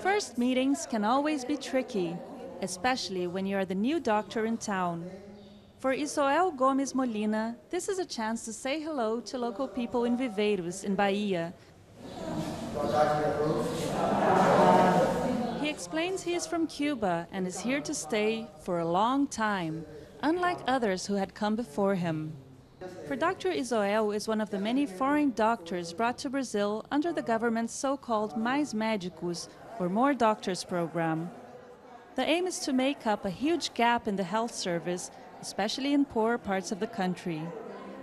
First meetings can always be tricky, especially when you are the new doctor in town. For Isoel Gomes Molina, this is a chance to say hello to local people in Viveiros, in Bahia. He explains he is from Cuba and is here to stay for a long time, unlike others who had come before him. For Dr. Isoel is one of the many foreign doctors brought to Brazil under the government's so-called Mais Médicos, or More Doctors program. The aim is to make up a huge gap in the health service, especially in poorer parts of the country.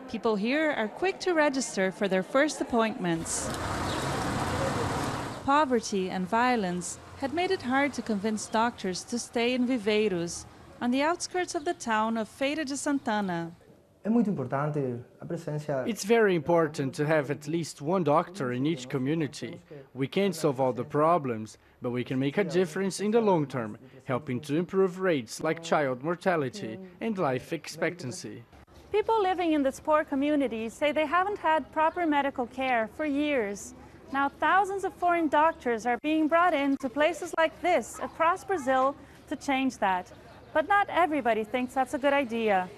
People here are quick to register for their first appointments. Poverty and violence had made it hard to convince doctors to stay in Viveiros, on the outskirts of the town of Feira de Santana. É muito importante a presença. It's very important to have at least one doctor in each community. We can't solve all the problems, but we can make a difference in the long term, helping to improve rates like child mortality and life expectancy. People living in this poor community say they haven't had proper medical care for years. Now, thousands of foreign doctors are being brought in to places like this across Brazil to change that. But not everybody thinks that's a good idea.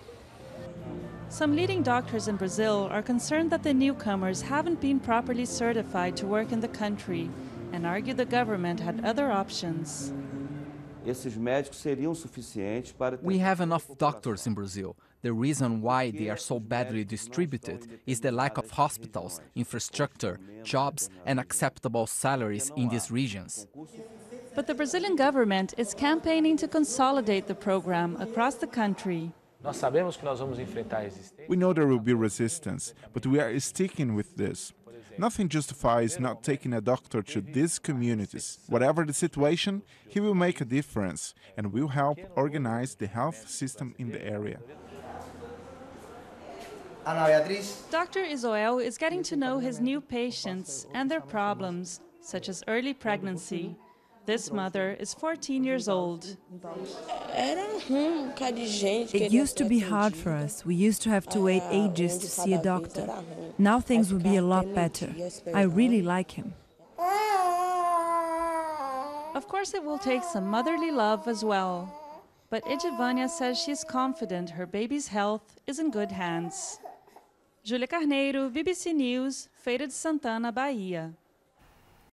Some leading doctors in Brazil are concerned that the newcomers haven't been properly certified to work in the country and argue the government had other options. Esses médicos seriam suficientes para We have enough doctors in Brazil. The reason why they are so badly distributed is the lack of hospitals, infrastructure, jobs, and acceptable salaries in these regions. But the Brazilian government is campaigning to consolidate the program across the country. Nós sabemos que nós vamos enfrentar resistência. We know there will be resistance, but we are sticking with this. Nothing justifies not taking a doctor to these communities. Whatever the situation, he will make a difference and will help organize the health system in the area. Dr. Isoel is getting to know his new patients and their problems, such as early pregnancy. This mother is 14 years old. It used to be hard for us. We used to have to wait ages to see a doctor. Now things will be a lot better. I really like him. Of course, it will take some motherly love as well. But Edivania says she is confident her baby's health is in good hands. Júlia Carneiro, BBC News, Feira de Santana, Bahia.